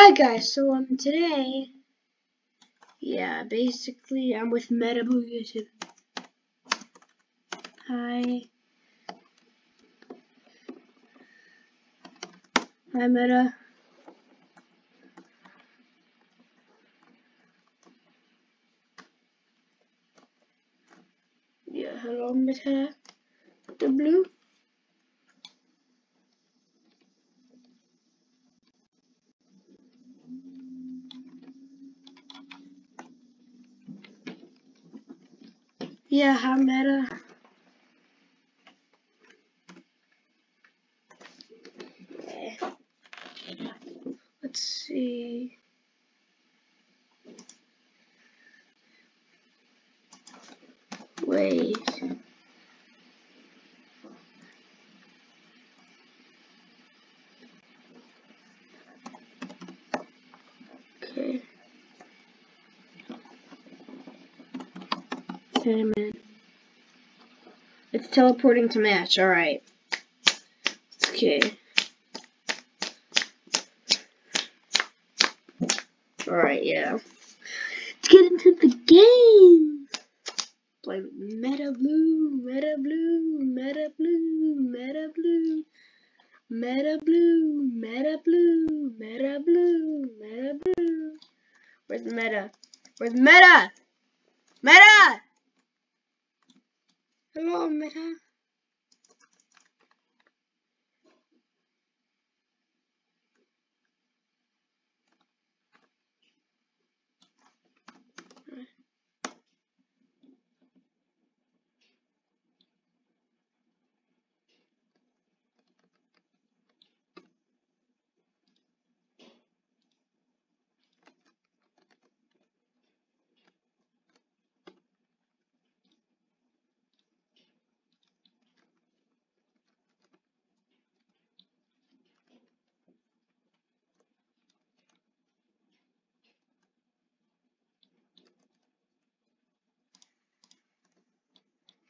Hi guys, so um today, yeah, basically I'm with Meta Blue YouTube. Hi. Hi Meta. Yeah, hello Meta. The blue. Let's see. Wait. Okay. Wait a minute. Teleporting to match, alright. Okay. Alright, yeah. Let's get into the game! Play Meta Blue, Meta Blue, Meta Blue, Meta Blue. Meta Blue, Meta Blue, Meta Blue, Meta Blue. Where's Meta? Where's Meta? Meta! ร่วมไหมคะ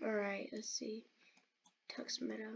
Alright, let's see. Tux Meta.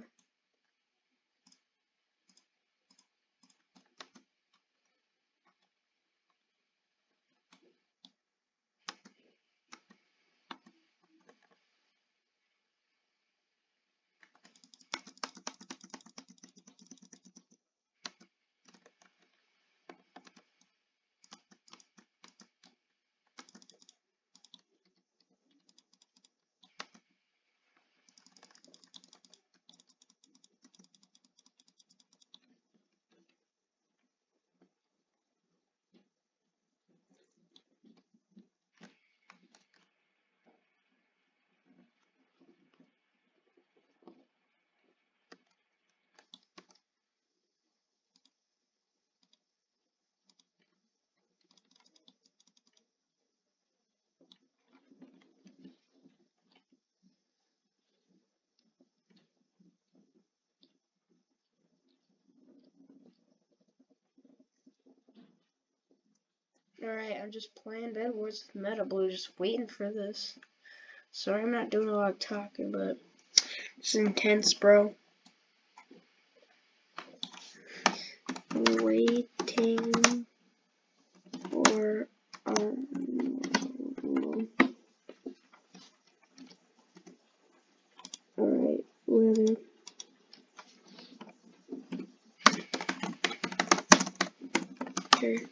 Alright, I'm just playing Bed Wars with Meta Blue, just waiting for this. Sorry I'm not doing a lot of talking, but it's intense, bro. Waiting for um Alright. Okay.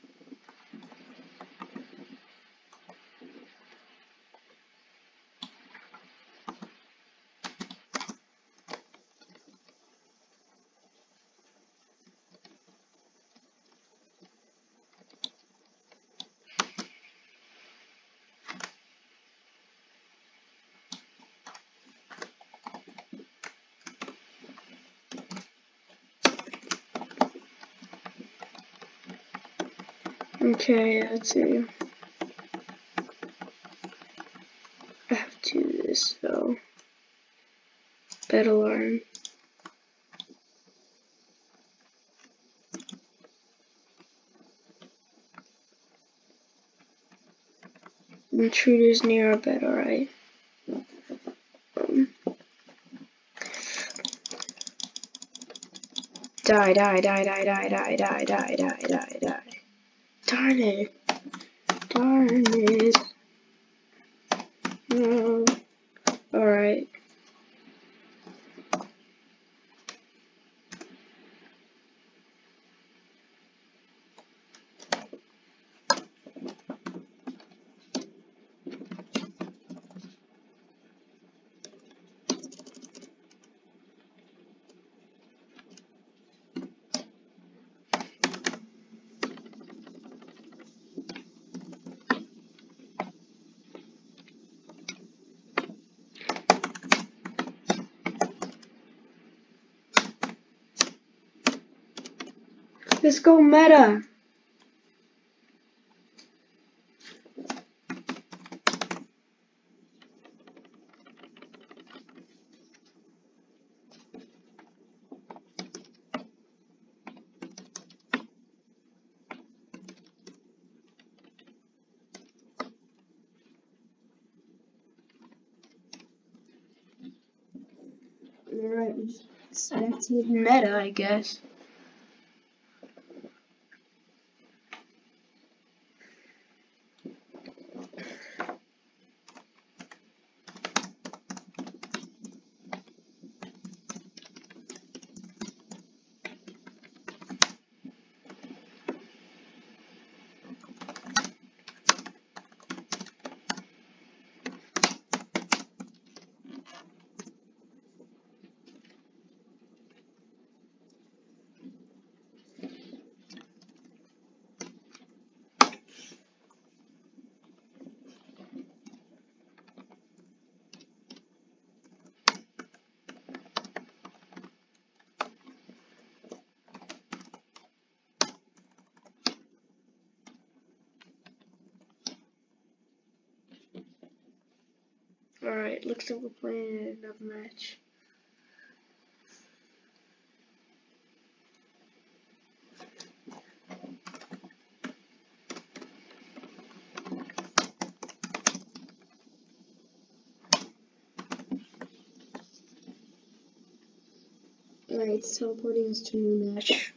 Okay, let's see. I have to do this though. Bed alarm. Intruders near our bed, alright. Die, die, die, die, die, die, die, die, die, die, die. Darn it. Darn it. No. Alright. Let's go meta. Alright, selected meta, I guess. Alright, looks like we're playing another match. Alright, teleporting us to a new match.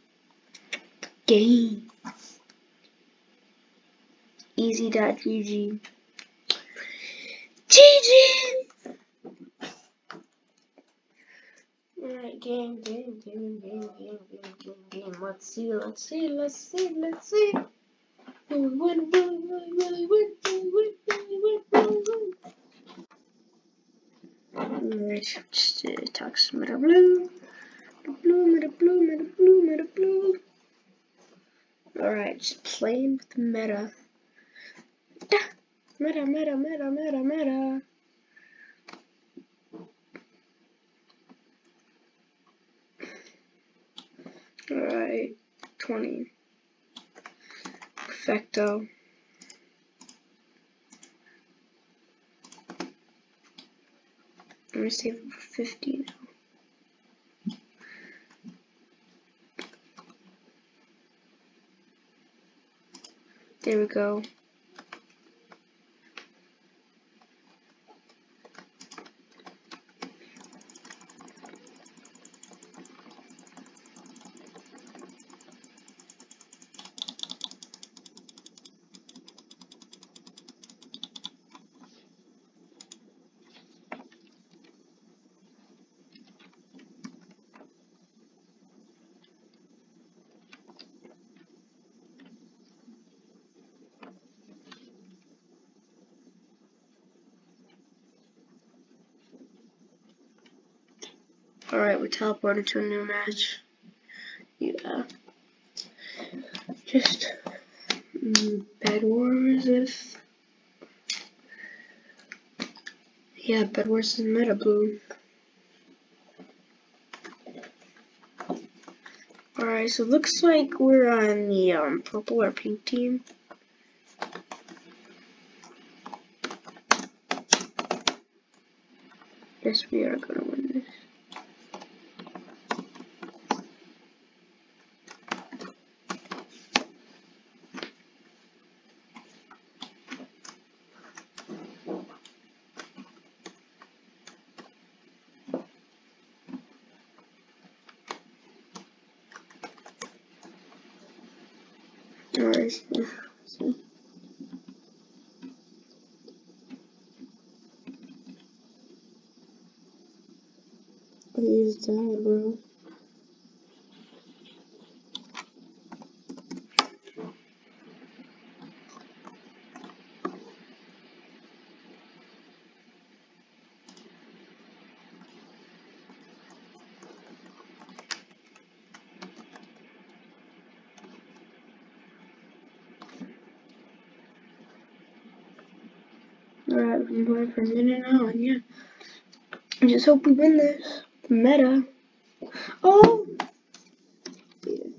Game. Easy.gg. Alright, game, game, game, game, game, game, game, game. Let's see, let's see, let's see, let's see. Win, win, win, win, win, win, win, win, win, win, Alright, just uh, talk some meta blue. Meta blue, meta blue, meta blue, meta blue. Alright, just playing with the meta. Meta, meta, meta, meta, meta. Alright, 20. Perfecto. I'm gonna save it for 50 now. There we go. Alright, we teleported to a new match. Yeah. Just mm, Bed Wars if Yeah, Bed Wars is Meta Blue. Alright, so looks like we're on the um, purple or pink team. Yes, we are gonna win this. Alright, Alright. He's dead, bro. For a minute now, and yeah. I just hope we win this. Meta. Oh! Yeah.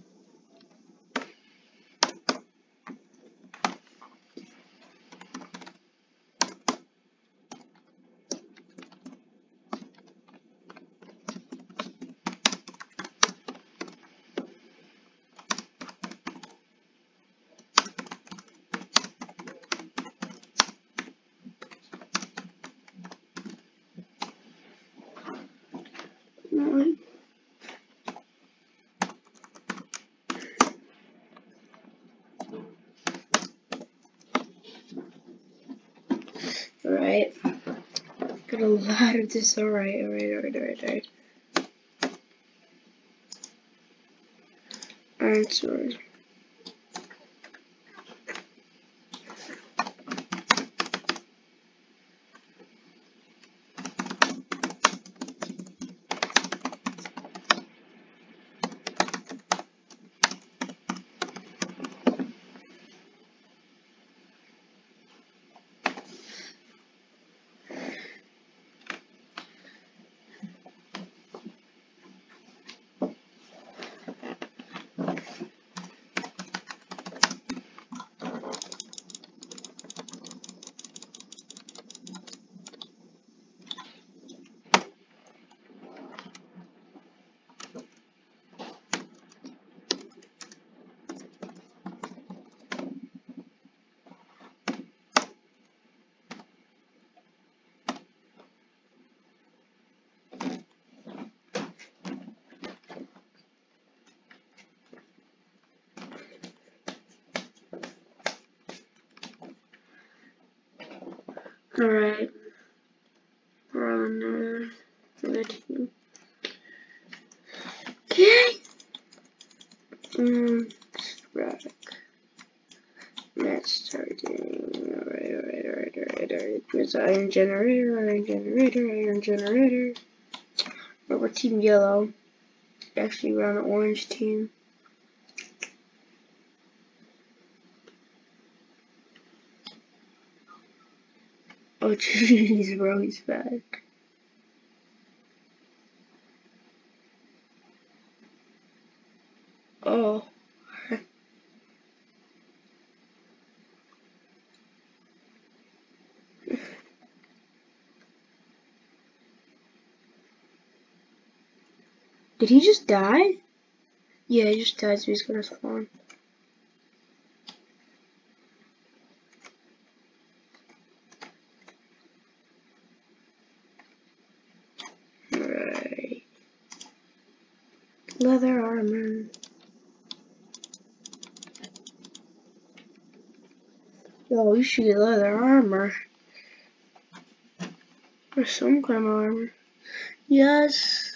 Alright. Alright. Got lot this. Alright, alright, alright, alright, alright. Alright, sorry. Alright. We're on the team. Okay. Um, rack. Match starting. Alright, alright, alright, alright, alright. There's iron generator, iron generator, iron generator. But we're team yellow. Actually, we're on the orange team. Oh jeez, bro, he's back. Oh. Did he just die? Yeah, he just died, so he's gonna spawn. Right. Leather armor. Get leather armor. Or some kind of armor. Yes.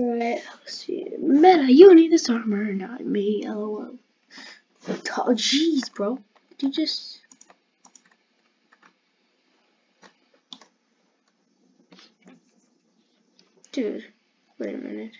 Alright. Meta, you need this armor, not me, lol. Oh, jeez, bro. You just... Dude, wait a minute.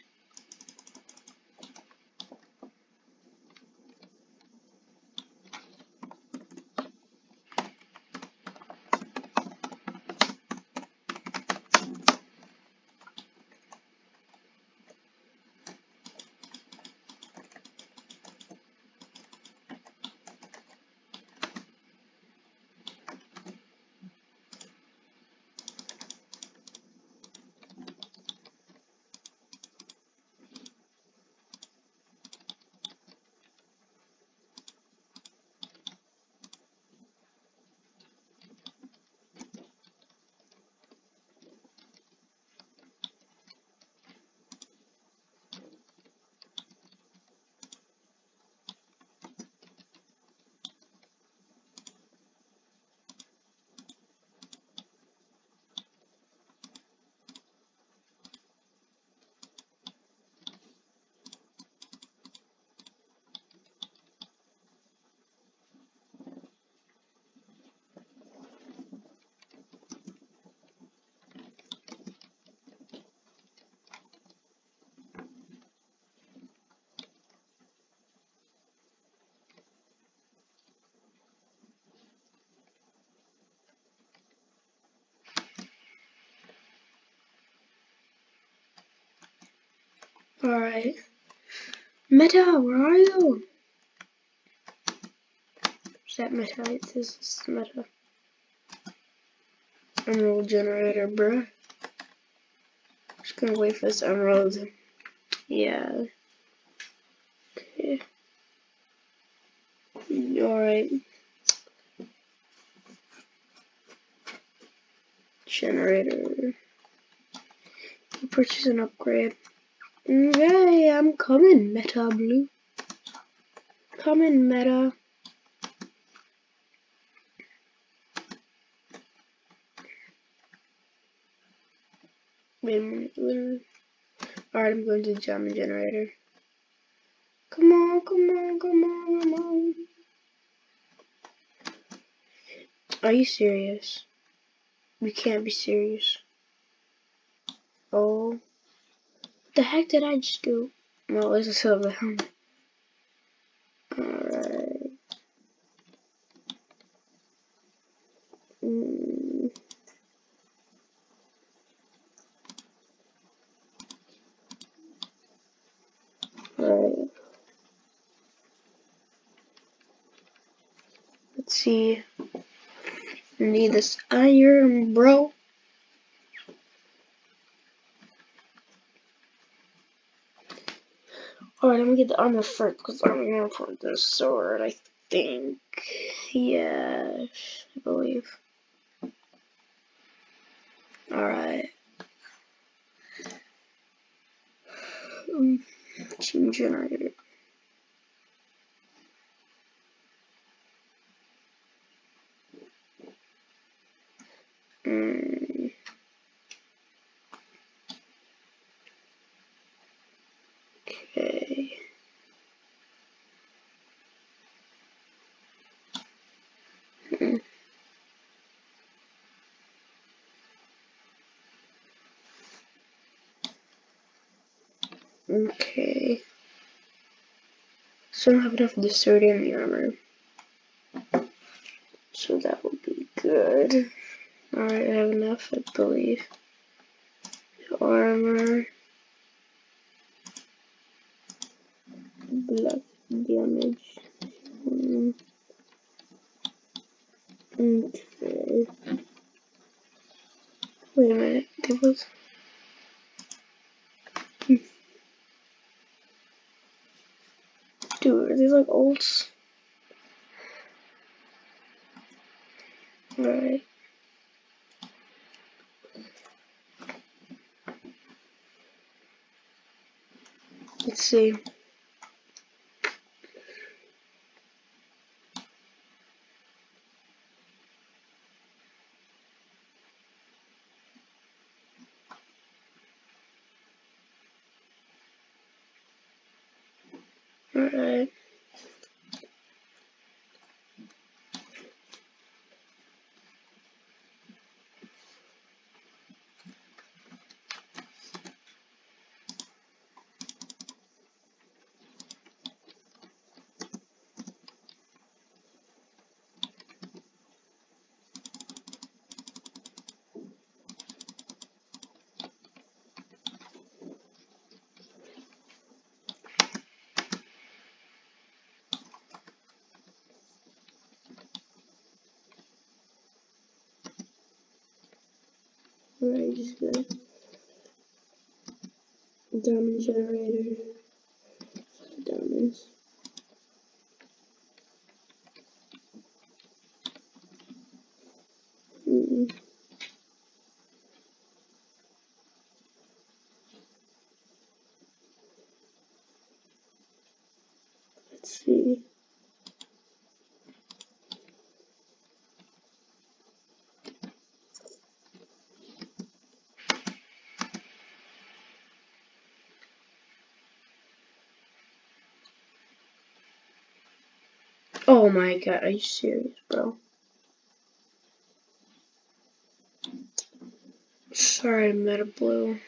Alright. Meta, where are you? Is that meta? This is meta. Emerald generator, bruh. Just gonna wait for this emerald. Yeah. Okay. Alright. Generator. Purchase an upgrade. Okay, I'm coming, Meta Blue. Coming, Meta. Wait a minute. Alright, I'm going to the diamond generator. Come on, come on, come on, come on. Are you serious? We can't be serious. Oh. The heck did I just do? Well, it's a silver helmet. Alright. Let's see. need this iron, bro. Alright, I'm gonna get the armor first because I'm gonna put the sword, I think. Yeah, I believe. Alright. Um, team generator. Okay. Mm. Okay. So I don't have enough the sword the armor. So that will be good. Alright, I have enough, I believe. Armor. Black damage. Mm. Okay. Wait a minute, there was... are these like olds? Right. Let's see. Alright. Alright, just go. Diamond generator. Diamonds. Let's see. Oh my god, are you serious, bro? Sorry, Meta Blue.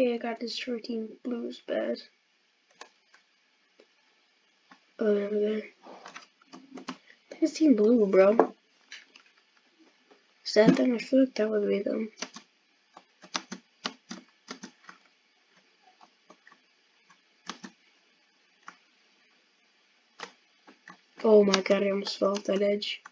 Okay, I got this team blues bed. Oh, over there. This team blue, bro. Is that them? I feel like that would be them. Oh my god, I almost fell off that edge.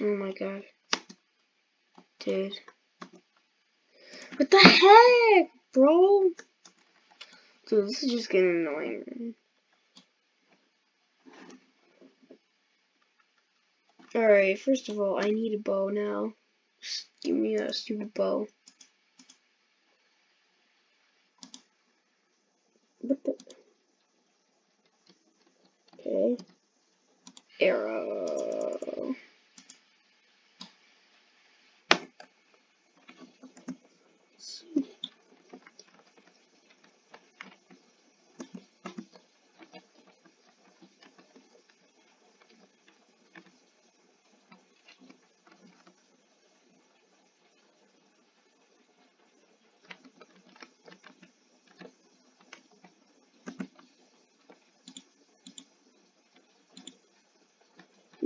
Oh my god. Dude. What the heck, bro? Dude, this is just getting annoying. Alright, first of all, I need a bow now. Just give me a stupid bow. What the? Okay. Arrow.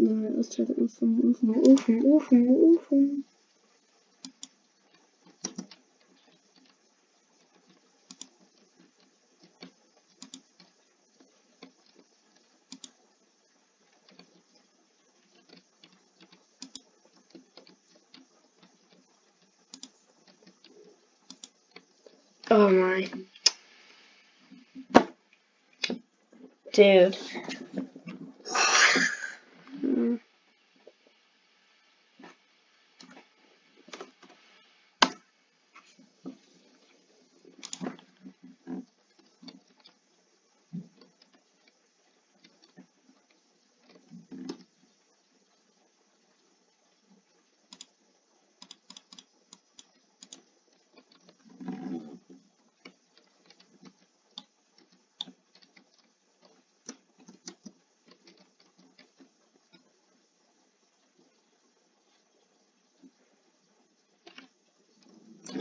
Alright, let's try the oofum, oofum, oofum, oofum. Oh my. Dude.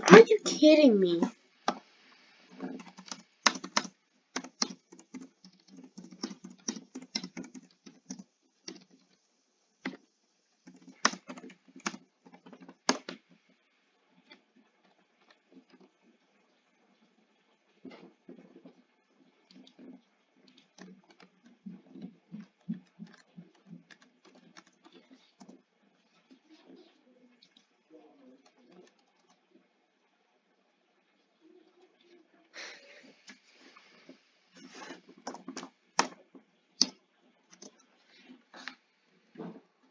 Are you kidding me?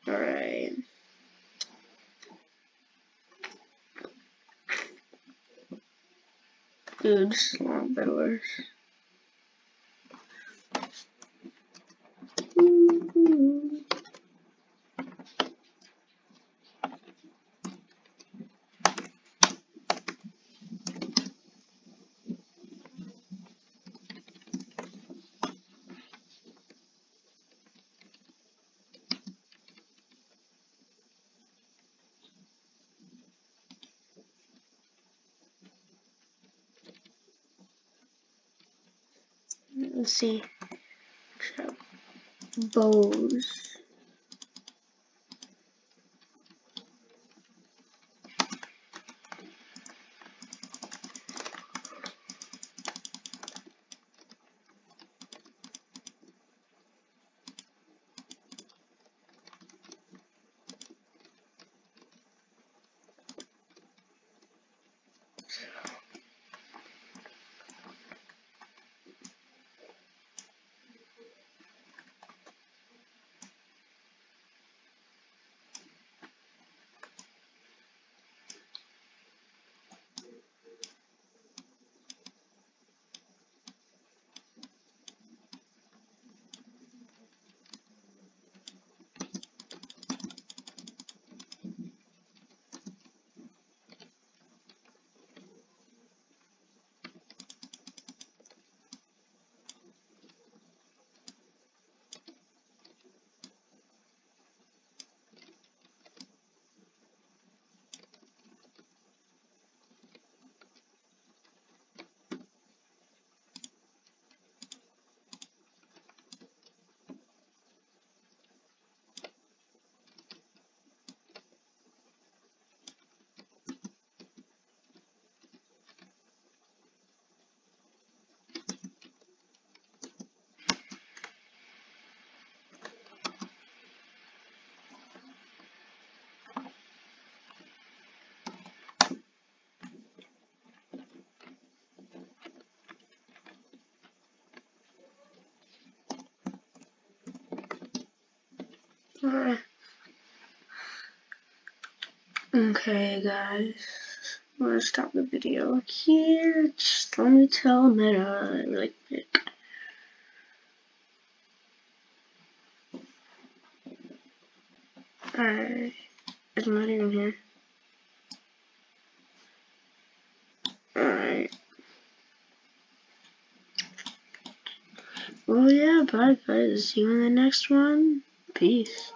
Alright. Dude, this is a see. Bows. Okay, guys. I'm gonna stop the video here. Just let me tell Meta really quick. Alright. It's not even here. Alright. Well, yeah, bye guys. See you in the next one. Peace.